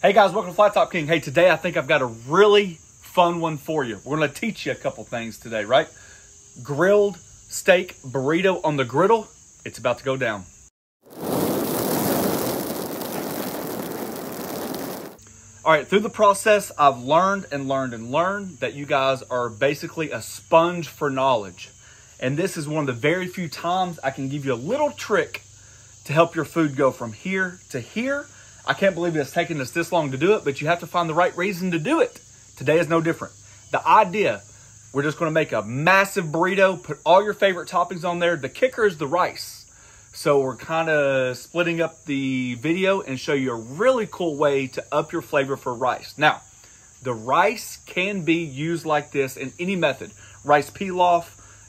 Hey guys, welcome to Flat Top King. Hey, today I think I've got a really fun one for you. We're going to teach you a couple things today, right? Grilled steak burrito on the griddle. It's about to go down. All right, through the process, I've learned and learned and learned that you guys are basically a sponge for knowledge. And this is one of the very few times I can give you a little trick to help your food go from here to here I can't believe it's taken us this long to do it, but you have to find the right reason to do it. Today is no different. The idea, we're just going to make a massive burrito, put all your favorite toppings on there. The kicker is the rice. So we're kind of splitting up the video and show you a really cool way to up your flavor for rice. Now, the rice can be used like this in any method. Rice pilaf,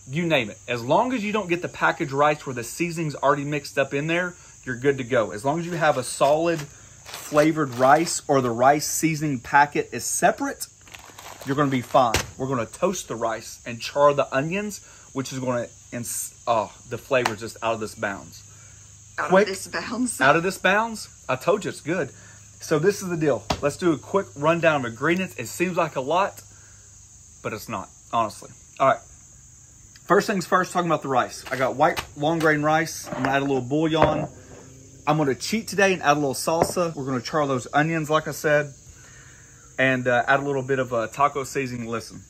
you name it. As long as you don't get the packaged rice where the seasoning's already mixed up in there, you're good to go. As long as you have a solid flavored rice or the rice seasoning packet is separate, you're going to be fine. We're going to toast the rice and char the onions, which is going to, oh, the flavor is just out of this bounds. Out quick, of this bounds? Out of this bounds? I told you it's good. So this is the deal. Let's do a quick rundown of ingredients. It seems like a lot, but it's not, honestly. All right. First things first, talking about the rice. I got white long grain rice. I'm gonna add a little bouillon, I'm to cheat today and add a little salsa. We're going to char those onions, like I said, and uh, add a little bit of uh, taco seasoning. Listen,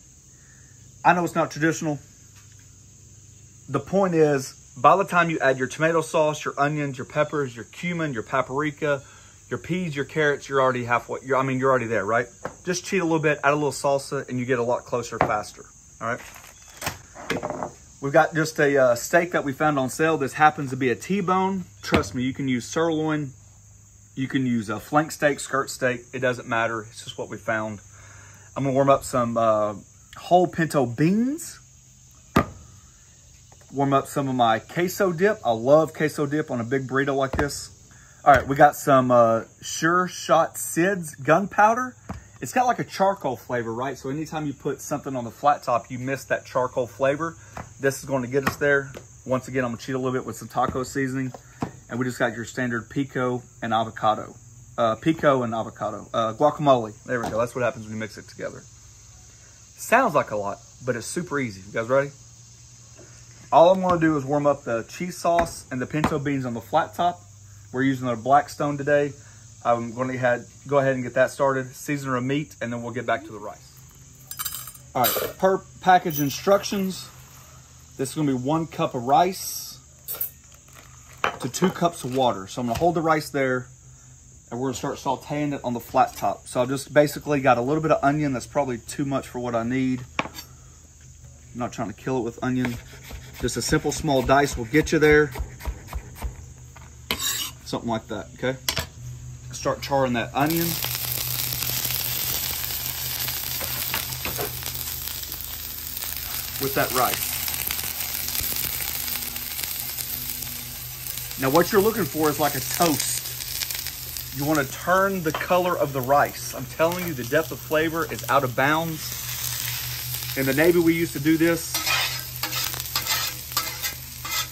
I know it's not traditional. The point is, by the time you add your tomato sauce, your onions, your peppers, your cumin, your paprika, your peas, your carrots, you're already halfway. You're, I mean, you're already there, right? Just cheat a little bit, add a little salsa, and you get a lot closer faster. All right. We've got just a uh, steak that we found on sale. This happens to be a T-bone. Trust me, you can use sirloin. You can use a flank steak, skirt steak. It doesn't matter. It's just what we found. I'm gonna warm up some uh, whole pinto beans. Warm up some of my queso dip. I love queso dip on a big burrito like this. All right, we got some uh, Sure Shot Sid's gunpowder. It's got like a charcoal flavor, right? So anytime you put something on the flat top, you miss that charcoal flavor. This is going to get us there. Once again, I'm gonna cheat a little bit with some taco seasoning. And we just got your standard pico and avocado. Uh, pico and avocado. Uh, guacamole. There we go. That's what happens when you mix it together. Sounds like a lot, but it's super easy. You guys ready? All I'm gonna do is warm up the cheese sauce and the pinto beans on the flat top. We're using the Blackstone today. I'm going to head, go ahead and get that started, season our meat, and then we'll get back to the rice. All right, per package instructions, this is going to be one cup of rice to two cups of water. So I'm going to hold the rice there, and we're going to start sauteing it on the flat top. So I've just basically got a little bit of onion. That's probably too much for what I need. I'm not trying to kill it with onion. Just a simple small dice will get you there. Something like that, okay? Start charring that onion. With that rice. Now what you're looking for is like a toast. You want to turn the color of the rice. I'm telling you, the depth of flavor is out of bounds. In the Navy, we used to do this.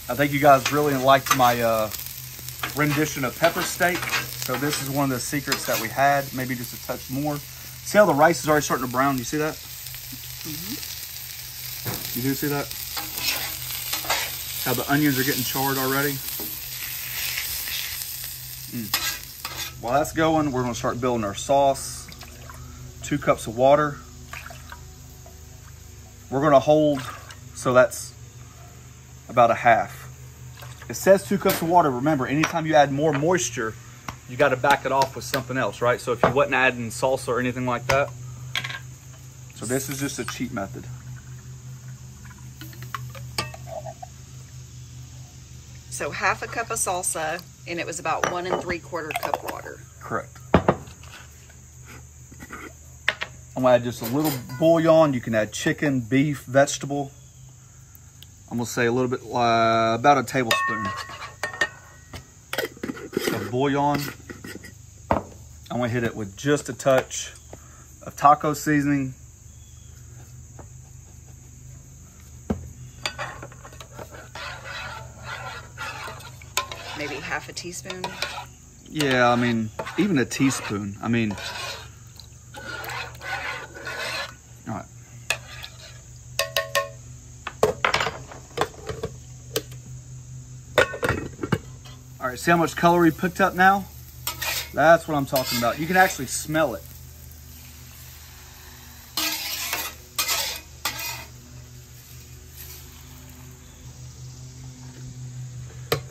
I think you guys really liked my uh, rendition of pepper steak. So this is one of the secrets that we had, maybe just a touch more. See how the rice is already starting to brown? You see that? Mm -hmm. You do see that? How the onions are getting charred already? Mm. While that's going, we're gonna start building our sauce. Two cups of water. We're gonna hold, so that's about a half. It says two cups of water. Remember, anytime you add more moisture, you got to back it off with something else, right? So if you wasn't adding salsa or anything like that. So this is just a cheat method. So half a cup of salsa, and it was about one and three quarter cup water. Correct. I'm gonna add just a little bouillon. You can add chicken, beef, vegetable. I'm gonna say a little bit, uh, about a tablespoon of bouillon. I'm gonna hit it with just a touch of taco seasoning. Maybe half a teaspoon. Yeah, I mean, even a teaspoon. I mean, All right, see how much color we picked up now? That's what I'm talking about. You can actually smell it.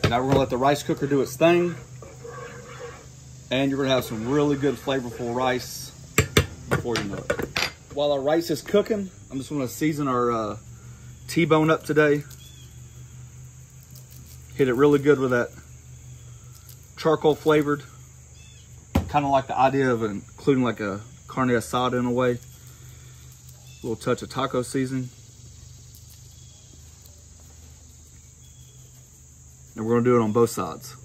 Now we're gonna let the rice cooker do its thing. And you're gonna have some really good flavorful rice before you know it. While our rice is cooking, I'm just gonna season our uh, T-bone up today. Hit it really good with that charcoal flavored. Kind of like the idea of including like a carne asada in a way. A little touch of taco seasoning. And we're gonna do it on both sides.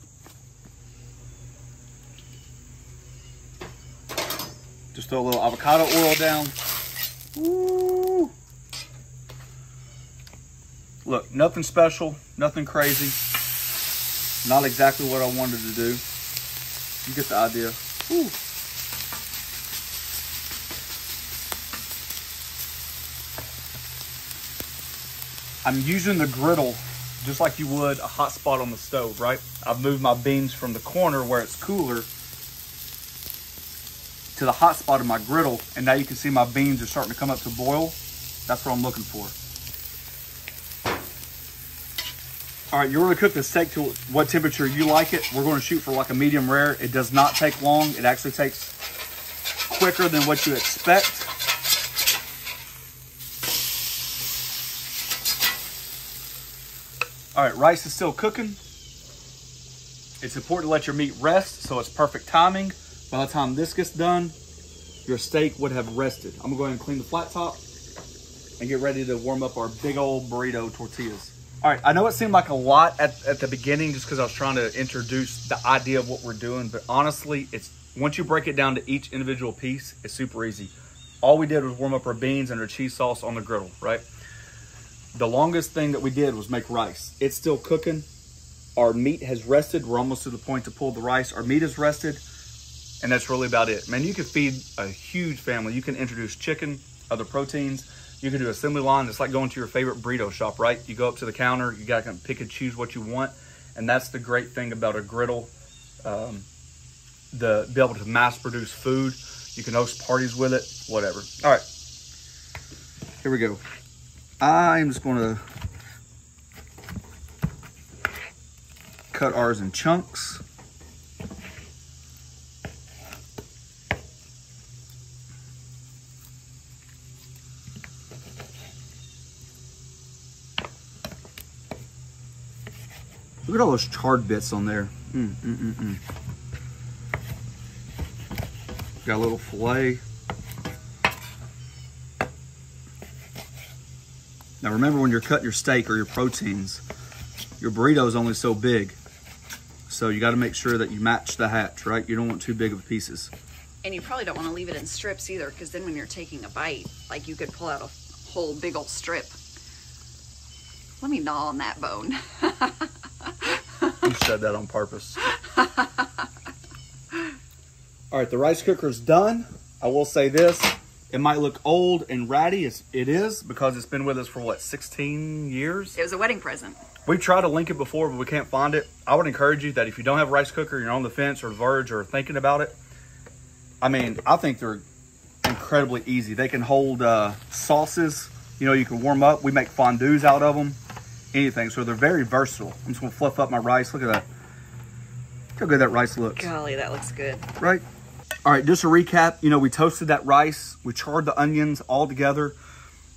Just throw a little avocado oil down. Woo. Look, nothing special, nothing crazy. Not exactly what I wanted to do. You get the idea. I'm using the griddle just like you would a hot spot on the stove, right? I've moved my beans from the corner where it's cooler to the hot spot of my griddle, and now you can see my beans are starting to come up to boil. That's what I'm looking for. All right, you're gonna cook the steak to what temperature you like it. We're gonna shoot for like a medium rare. It does not take long. It actually takes quicker than what you expect. All right, rice is still cooking. It's important to let your meat rest so it's perfect timing. By the time this gets done, your steak would have rested. I'm gonna go ahead and clean the flat top and get ready to warm up our big old burrito tortillas. All right, I know it seemed like a lot at, at the beginning just because I was trying to introduce the idea of what we're doing, but honestly, it's once you break it down to each individual piece, it's super easy. All we did was warm up our beans and our cheese sauce on the griddle, right? The longest thing that we did was make rice. It's still cooking. Our meat has rested. We're almost to the point to pull the rice. Our meat is rested, and that's really about it. Man, you can feed a huge family. You can introduce chicken, other proteins. You can do assembly line. It's like going to your favorite burrito shop, right? You go up to the counter. You got to pick and choose what you want, and that's the great thing about a griddle. Um, the be able to mass produce food. You can host parties with it, whatever. All right, here we go. I'm just to cut ours in chunks. Look at all those charred bits on there. Mm, mm, mm, mm. Got a little filet. Now remember when you're cutting your steak or your proteins, your burrito is only so big. So you got to make sure that you match the hatch, right? You don't want too big of pieces. And you probably don't want to leave it in strips either, because then when you're taking a bite, like you could pull out a whole big old strip. Let me gnaw on that bone. you said that on purpose. All right, the rice cooker is done. I will say this, it might look old and ratty. It's, it is because it's been with us for what, 16 years? It was a wedding present. We've tried to link it before, but we can't find it. I would encourage you that if you don't have a rice cooker, you're on the fence or the verge or thinking about it. I mean, I think they're incredibly easy. They can hold uh, sauces. You know, you can warm up. We make fondues out of them. Anything. So they're very versatile. I'm just to fluff up my rice. Look at that. Look how good that rice looks. Golly, that looks good. Right? All right, just a recap. You know, we toasted that rice. We charred the onions all together.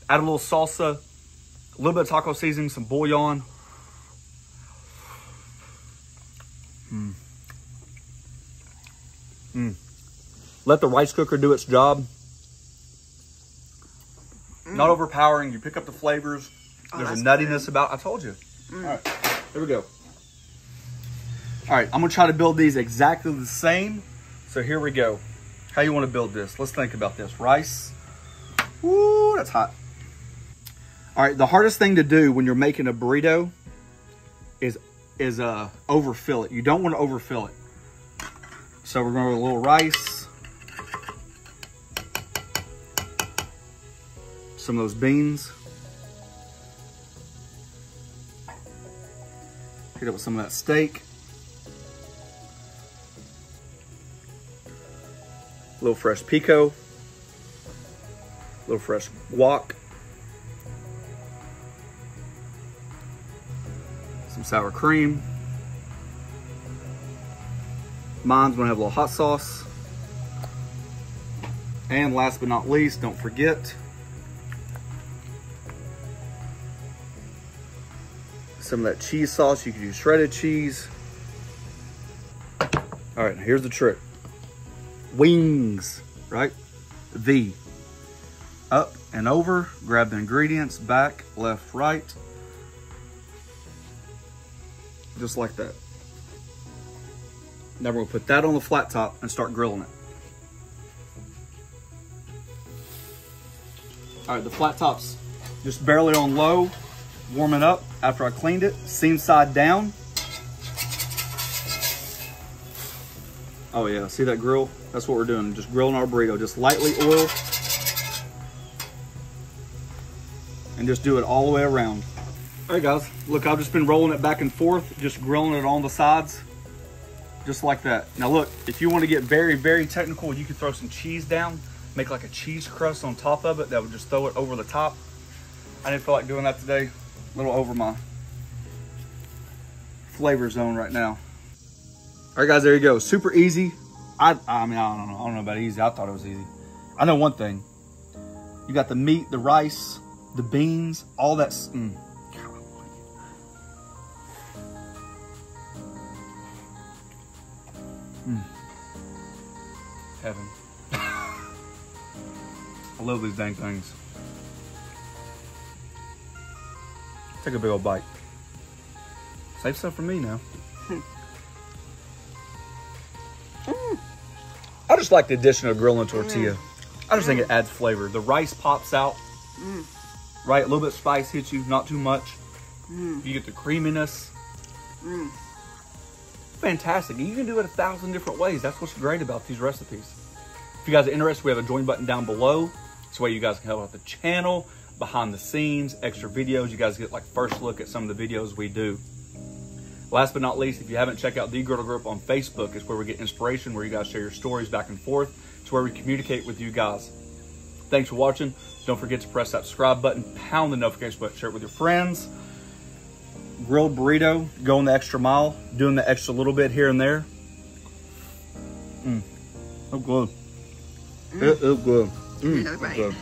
Add a little salsa, a little bit of taco seasoning, some bouillon. Mm. Mm. Let the rice cooker do its job. Mm. Not overpowering. You pick up the flavors. Oh, There's a nuttiness good. about. I told you. All right, here we go. All right, I'm gonna try to build these exactly the same. So here we go. How you want to build this? Let's think about this. Rice. Woo, that's hot. All right, the hardest thing to do when you're making a burrito is is uh overfill it. You don't want to overfill it. So we're going with a little rice. Some of those beans. It with some of that steak. A little fresh pico. A little fresh guac. Some sour cream. Mine's gonna have a little hot sauce. And last but not least, don't forget, some of that cheese sauce. You can use shredded cheese. All right, here's the trick. Wings, right? V. Up and over, grab the ingredients, back, left, right. Just like that. Now we're gonna put that on the flat top and start grilling it. All right, the flat top's just barely on low, warming up after I cleaned it, seam side down. Oh yeah, see that grill? That's what we're doing, just grilling our burrito, just lightly oil. And just do it all the way around. All right guys, look, I've just been rolling it back and forth, just grilling it on the sides, just like that. Now look, if you want to get very, very technical, you can throw some cheese down, make like a cheese crust on top of it that would just throw it over the top. I didn't feel like doing that today. A little over my flavor zone right now. All right, guys, there you go. Super easy. I, I mean, I don't know. I don't know about easy. I thought it was easy. I know one thing. You got the meat, the rice, the beans, all that. Mm. Mm. Heaven. I love these dang things. Take a big old bite. Save some for me now. Mm. I just like the addition of grilling tortilla. Mm. I just think it mm. adds flavor. The rice pops out, right? A little bit of spice hits you, not too much. You get the creaminess. Fantastic. You can do it a thousand different ways. That's what's great about these recipes. If you guys are interested, we have a join button down below. This way you guys can help out the channel, behind the scenes, extra videos. You guys get like first look at some of the videos we do. Last but not least, if you haven't checked out The Griddle Group on Facebook, it's where we get inspiration, where you guys share your stories back and forth. It's where we communicate with you guys. Thanks for watching. Don't forget to press that subscribe button, pound the notification button, share it with your friends. Grilled burrito, going the extra mile, doing the extra little bit here and there. Mm. So good. It is good. Mm, right. good.